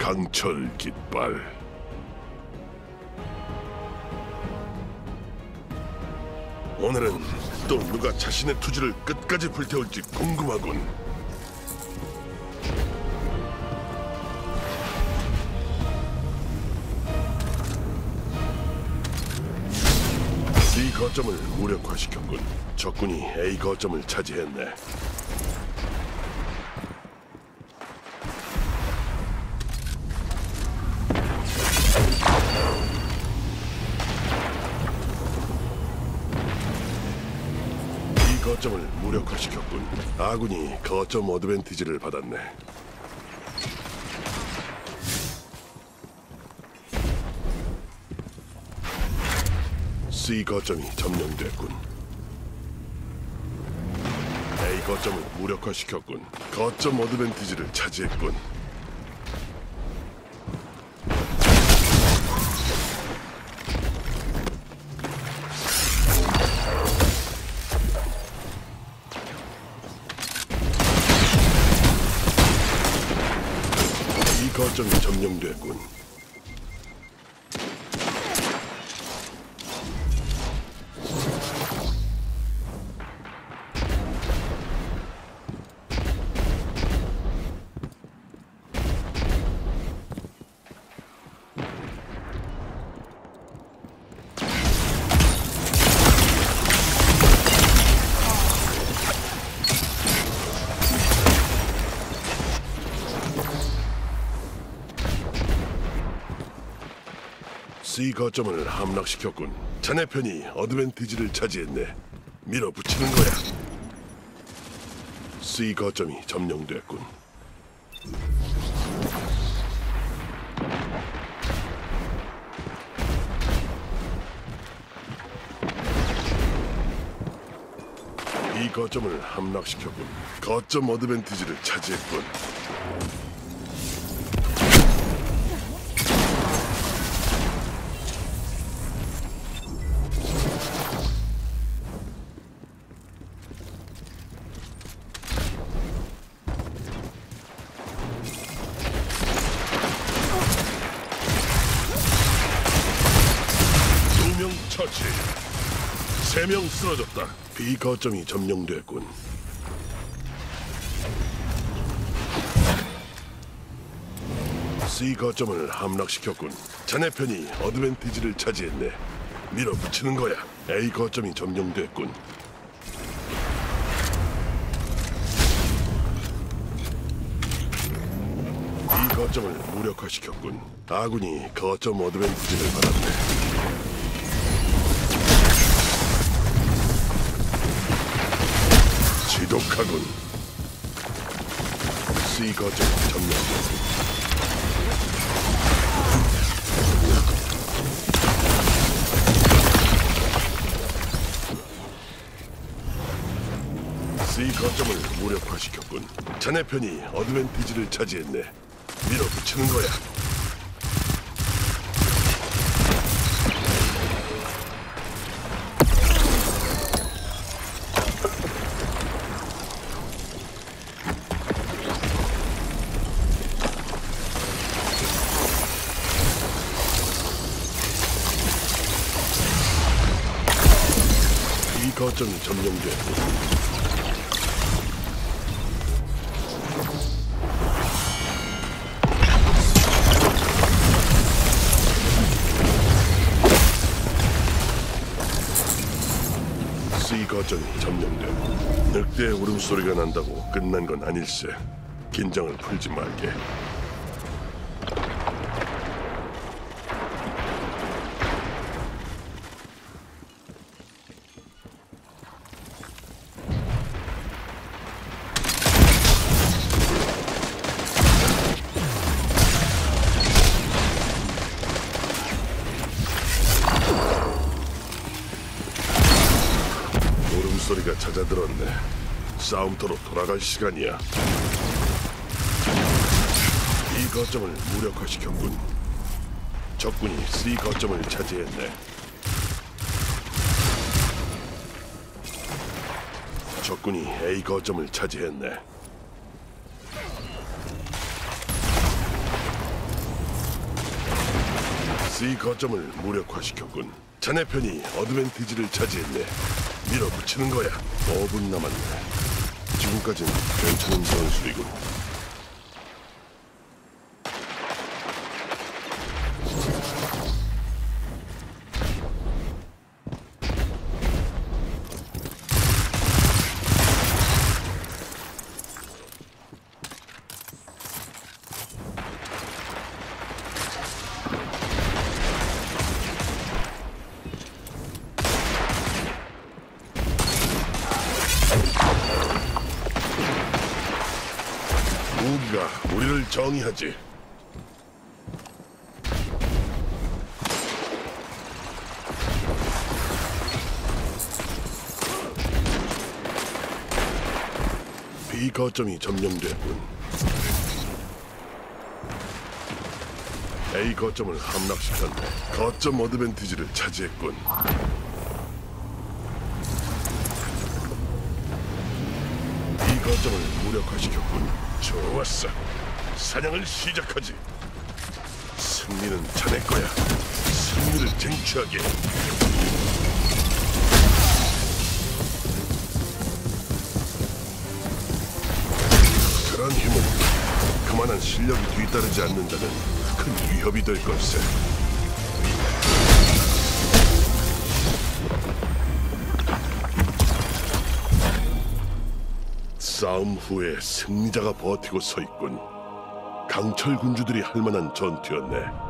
강철 깃발. 오늘은 또 누가 자신의 투지를 끝까지 불태울지 궁금하군. B 거점을 무력화시켰군. 적군이 A 거점을 차지했네 거점을 무력화시켰군. 아군이 거점 어드밴티지를 받았네. C 거점이 점령됐군. A 거점을 무력화시켰군. 거점 어드밴티지를 차지했군. 거점이 점령됐군. C 거점을 함락시켰군. 자네 편이 어드밴티지를 차지했네. 밀어붙이는 거야. C 거점이 점령됐군. 이 거점을 함락시켰군. 거점 어드밴티지를 차지했군. 처치. 세명 쓰러졌다. B 거점이 점령됐군. C 거점을 함락시켰군. 자네 편이 어드밴티지를 차지했네. 밀어붙이는 거야. A 거점이 점령됐군. 이 거점을 무력화시켰군. 아군이 거점 어드밴티지를 받았네. 지독하군. 거점 점령. C 거점을 무력화시켰군. 자네 편이 어드밴티지를 차지했네. 밀어붙이는 거야. 거점이 점령됐고 C 거점이 점령되고 늑대의 울음소리가 난다고 끝난 건 아닐세. 긴장을 풀지 말게 찾아들었네. 싸움터로 돌아갈 시간이야. 이 거점을 무력화시켰군. 적군이 C 거점을 차지했네. 적군이 A 거점을 차지했네. C 거점을 무력화시켰군. 자네 편이 어드밴티지를 차지했네. 밀어붙이는 거야. 5분 남았네. 지금까진 괜찮은 선수이군. 우기가 우리를 정의하지. B 거점이 점령됐군. A 거점을 함락시켰네. 거점 어드밴티지를 차지했군. 거점을 무력화시켰군. 좋았어. 사냥을 시작하지. 승리는 자네 거야. 승리를 쟁취하게. 그런 힘은 그만한 실력이 뒤따르지 않는다면 큰 위협이 될 걸세. 싸움 후에 승리자가 버티고 서 있군. 강철 군주들이 할 만한 전투였네.